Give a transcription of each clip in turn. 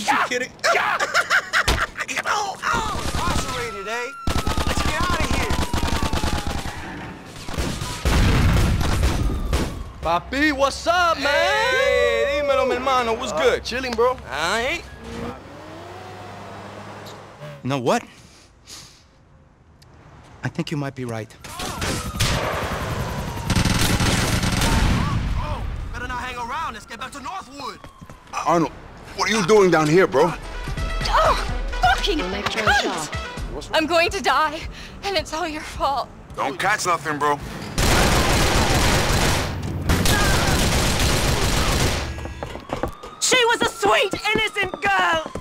kidding? Incarcerated, eh? Let's get out of here. Papi, what's up, man? Hey, dímelo, mi hermano. What's good? Chilling, bro. I ain't. You know what? I think you might be right. Oh, better not hang around. Let's get back to Northwood. Arnaud, what are you doing down here, bro? Oh, fucking cunt! I'm going to die, and it's all your fault. Don't catch nothing, bro. She was a sweet, innocent girl!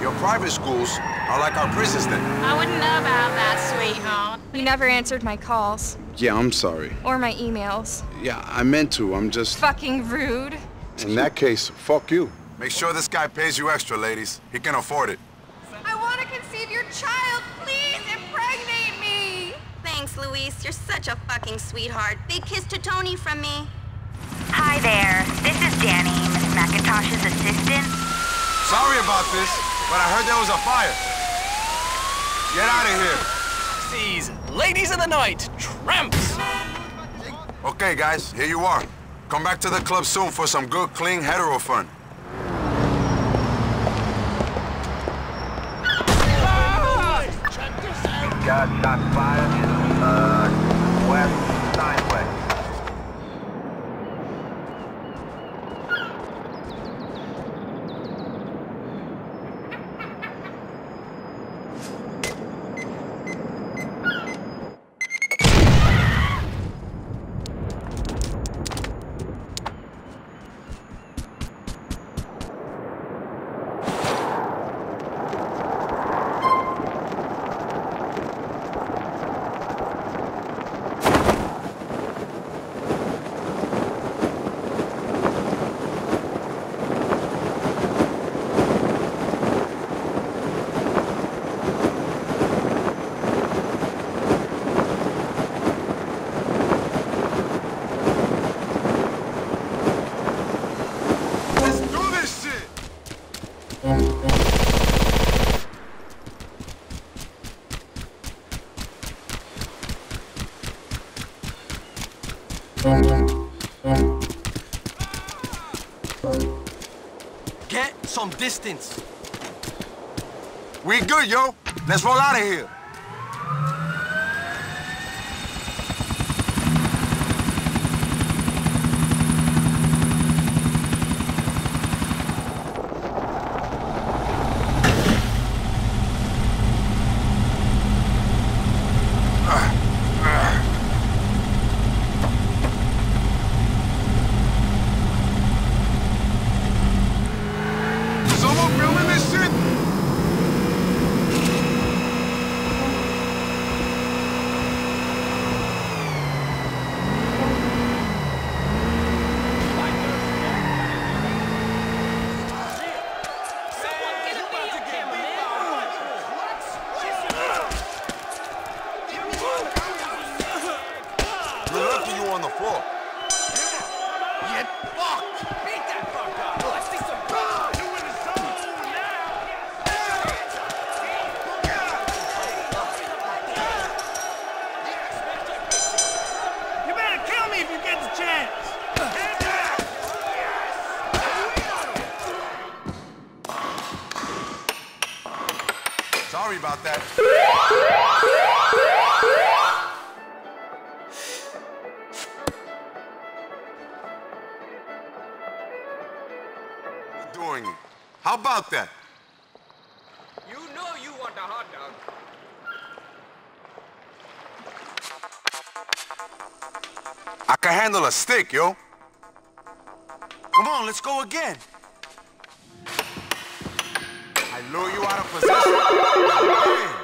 Your private schools are like our prisons then. I wouldn't know about that, sweetheart. You never answered my calls Yeah, I'm sorry. or my emails. Yeah, I meant to. I'm just... Fucking rude. In that case, fuck you. Make sure this guy pays you extra, ladies. He can afford it. I want to conceive your child. Please impregnate me. Thanks, Luis. You're such a fucking sweetheart. Big kiss to Tony from me. Hi there. This is Danny, Miss McIntosh's assistant. Sorry about this, but I heard there was a fire. Get out of here. These ladies of the night, tramps. Okay, guys, here you are. Come back to the club soon for some good, clean, hetero fun. Got shot fired, uh, west Steinway. Let's do this shit! Get some distance. We good, yo. Let's roll out of here. Someone filming this shit? You're lucky you on the floor. Get fucked. Beat that fucker. Let's see some blood. You in the zone now. You better kill me if you get the chance. Sorry about that. Doing it. How about that? You know you want a hot dog. I can handle a stick, yo. Come on, let's go again. I lure you out of position.